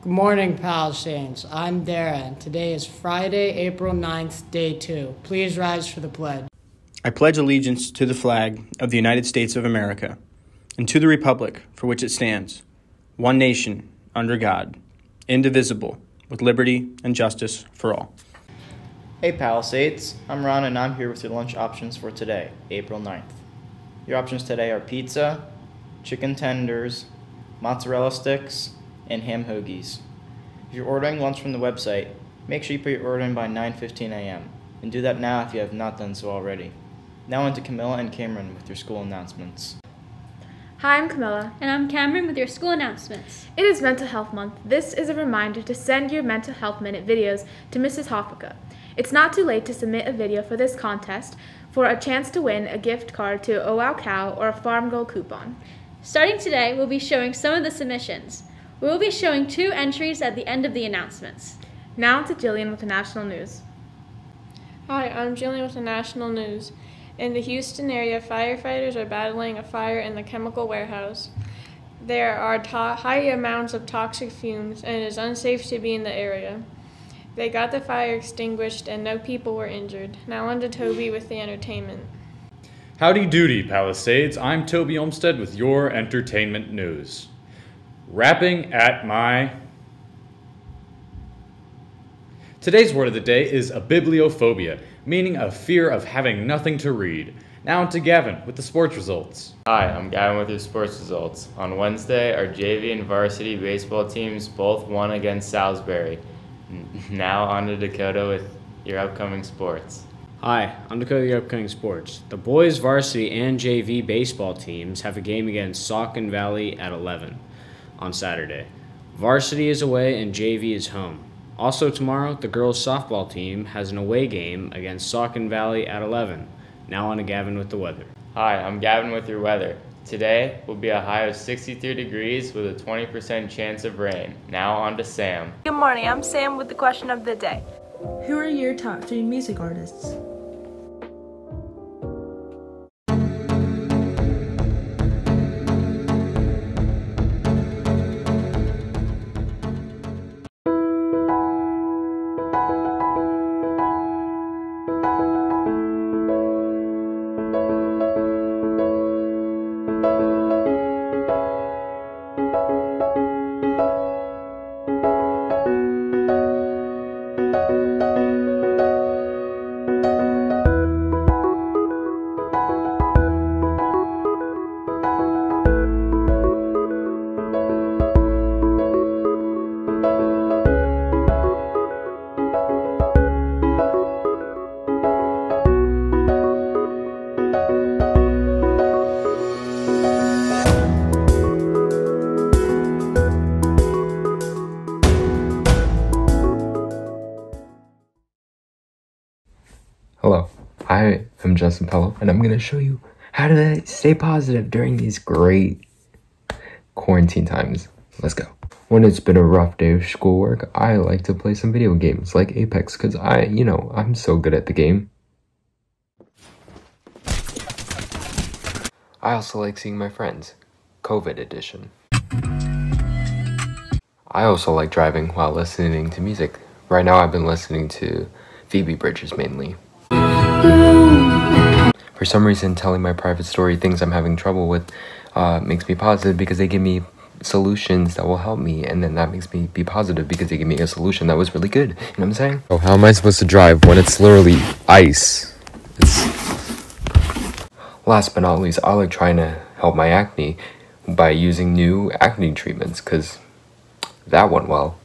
Good morning, Saints. I'm Dara, and today is Friday, April 9th, day two. Please rise for the pledge. I pledge allegiance to the flag of the United States of America and to the republic for which it stands, one nation, under God, indivisible, with liberty and justice for all. Hey Palisades, I'm Ron and I'm here with your lunch options for today, April 9th. Your options today are pizza, chicken tenders, mozzarella sticks, and ham hoagies. If you're ordering lunch from the website, make sure you put your order in by 9:15 a.m. and do that now if you have not done so already. Now on to Camilla and Cameron with your school announcements. Hi, I'm Camilla. And I'm Cameron with your school announcements. It is Mental Health Month. This is a reminder to send your Mental Health Minute videos to Mrs. Hoffica. It's not too late to submit a video for this contest for a chance to win a gift card to Wow Cow or a Farm Girl coupon. Starting today, we'll be showing some of the submissions. We will be showing two entries at the end of the announcements. Now to Jillian with the national news. Hi, I'm Jillian with the national news. In the Houston area, firefighters are battling a fire in the chemical warehouse. There are high amounts of toxic fumes and it is unsafe to be in the area. They got the fire extinguished and no people were injured. Now on to Toby with the entertainment. Howdy doody, Palisades. I'm Toby Olmsted with your entertainment news. Rapping at my. Today's word of the day is a bibliophobia, meaning a fear of having nothing to read. Now to Gavin with the sports results. Hi, I'm Gavin with your sports results. On Wednesday, our JV and varsity baseball teams both won against Salisbury. Now on to Dakota with your upcoming sports. Hi, I'm Dakota with your upcoming sports. The boys varsity and JV baseball teams have a game against Saucon Valley at 11 on Saturday. Varsity is away and JV is home. Also tomorrow, the girls softball team has an away game against Saucon Valley at 11. Now on to Gavin with the weather. Hi, I'm Gavin with your weather. Today will be a high of 63 degrees with a 20% chance of rain. Now on to Sam. Good morning, I'm Sam with the question of the day. Who are your top three music artists? Hello, I am Justin Pello, and I'm going to show you how to stay positive during these great quarantine times. Let's go. When it's been a rough day of schoolwork, I like to play some video games like Apex because I, you know, I'm so good at the game. I also like seeing my friends, COVID edition. I also like driving while listening to music. Right now I've been listening to Phoebe Bridgers mainly. For some reason, telling my private story, things I'm having trouble with, uh, makes me positive because they give me solutions that will help me, and then that makes me be positive because they give me a solution that was really good. You know what I'm saying? Oh, how am I supposed to drive when it's literally ice? It's... Last but not least, I like trying to help my acne by using new acne treatments because that went well.